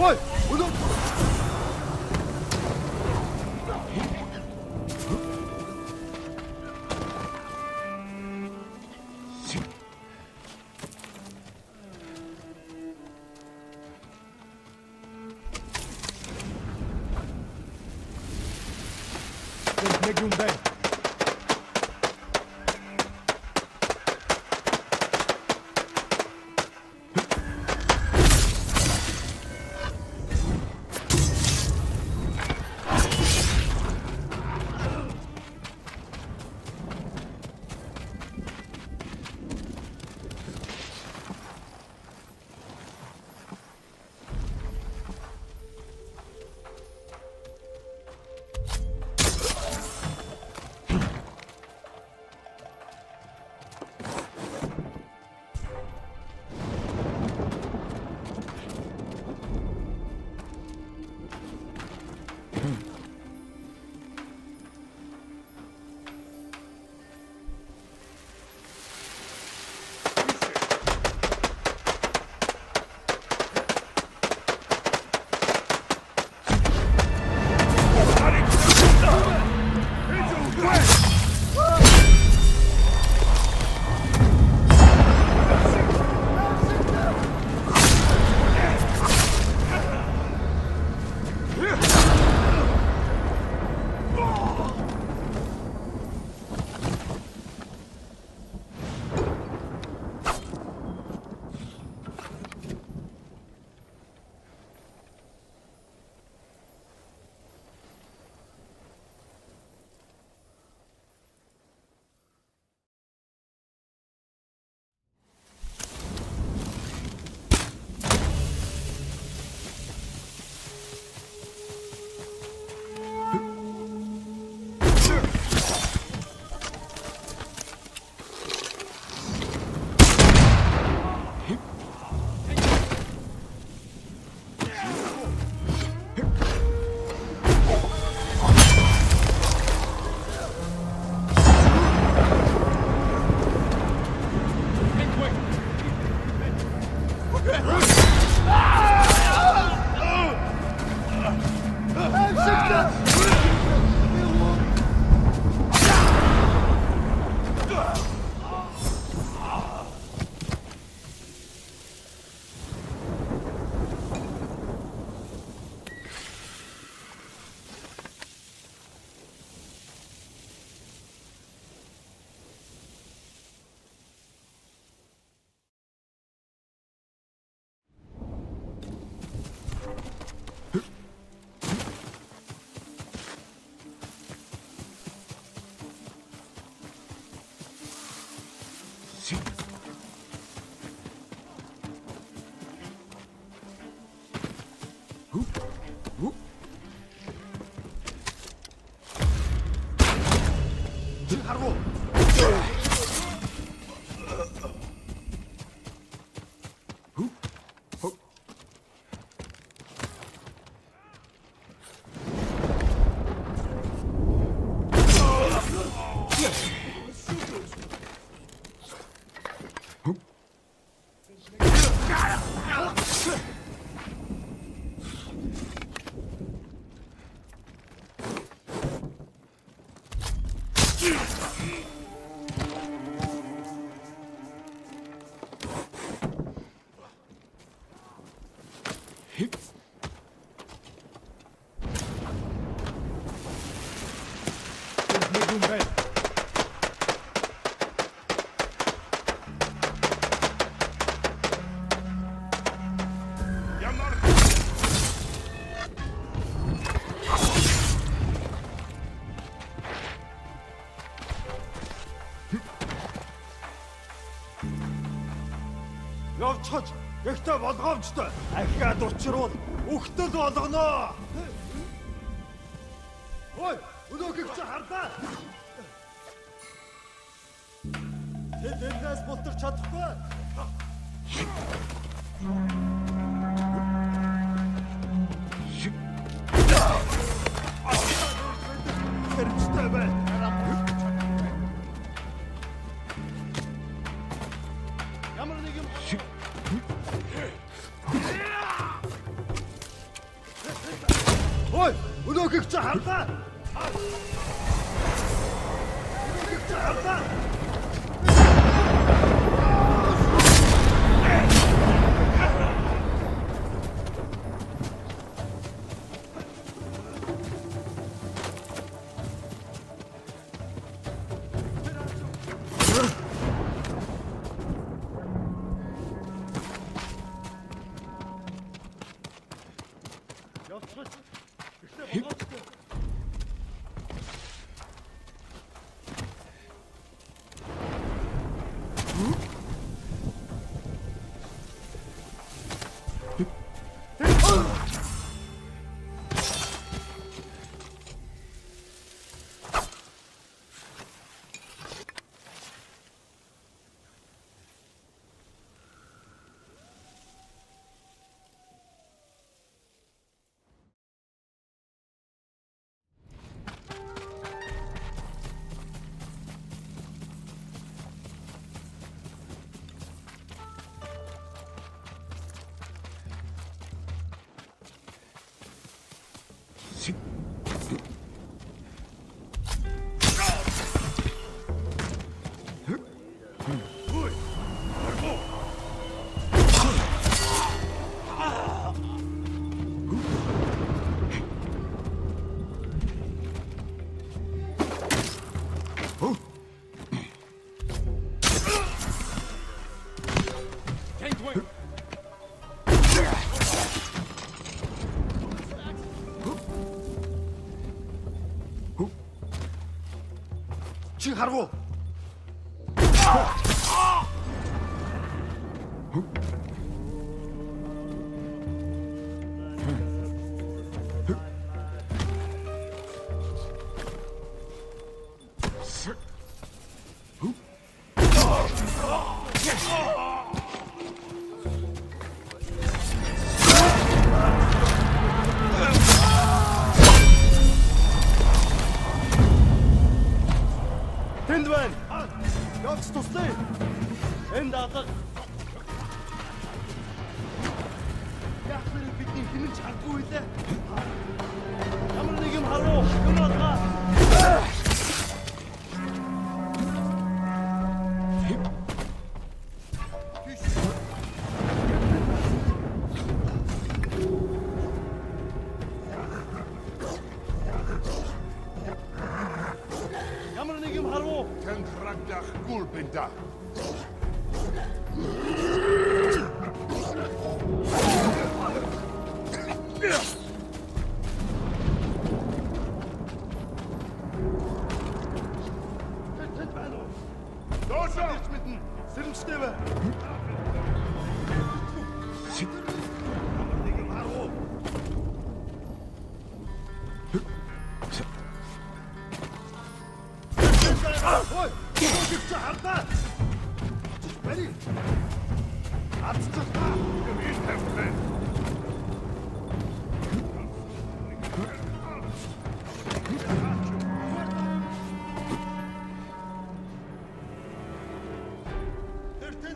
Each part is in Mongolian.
Ой! Явцгаж ихтэй болгоомжтой. Ахиад учруул үхтэл болгоно. Ой, өнөөхийг чи хардаа. Тэд энэс бултарч чадахгүй. Хэрчтэй Ой, өнөөхийг чи хардаа. Өнөөхийг чи хардаа. Явцгаж Hip. Болгоомжтой. Чи харгу. Sitzen.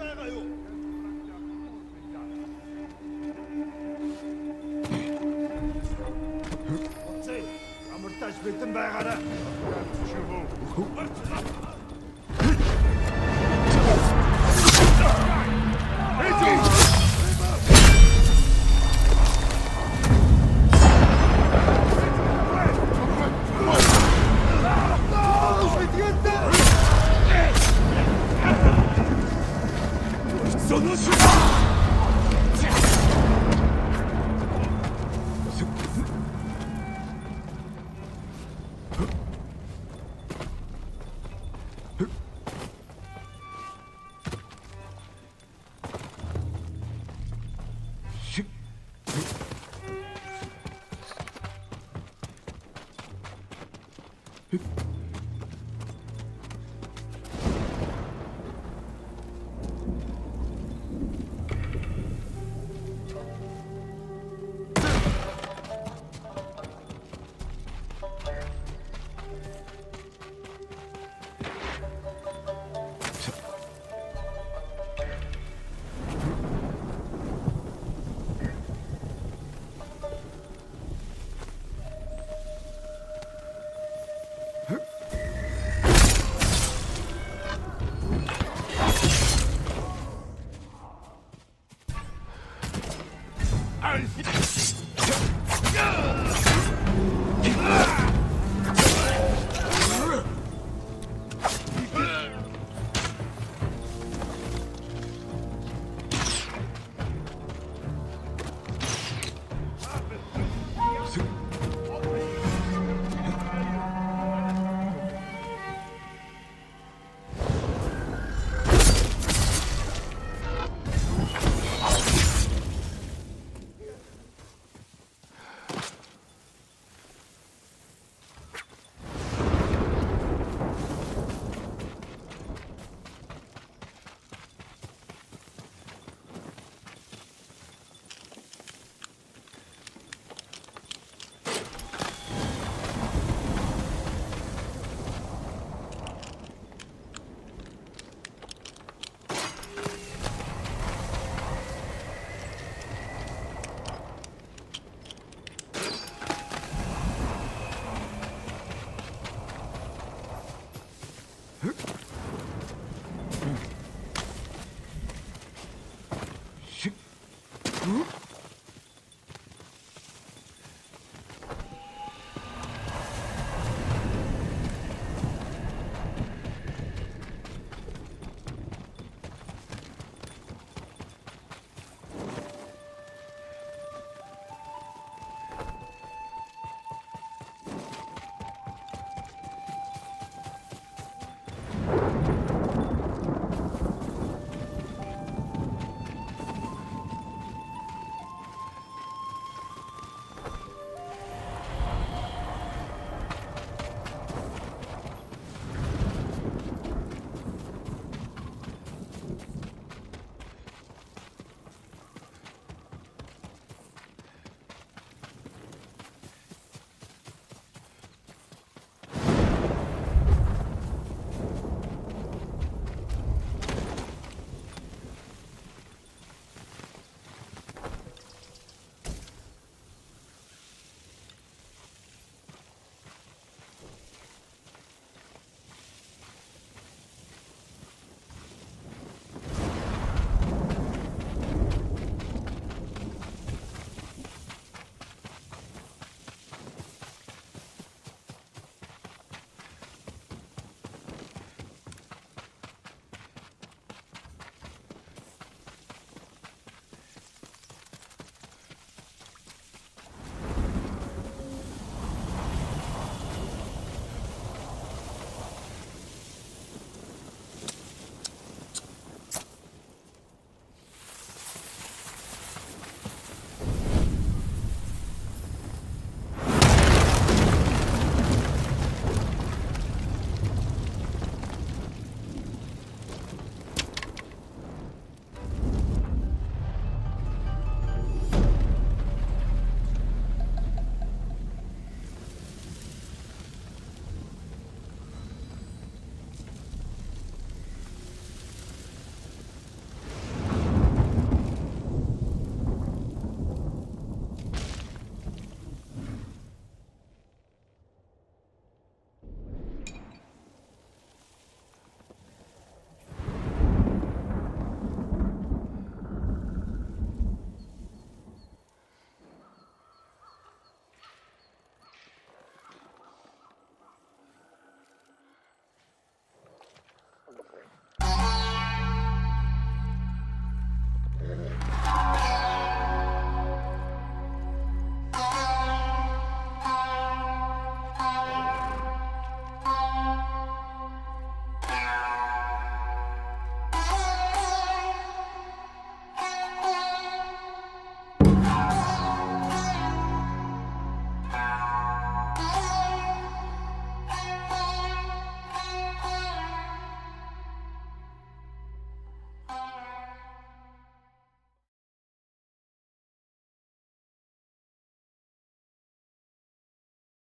Байгаа юу? Зэ, амартаж битэн байгаарай. 不能失败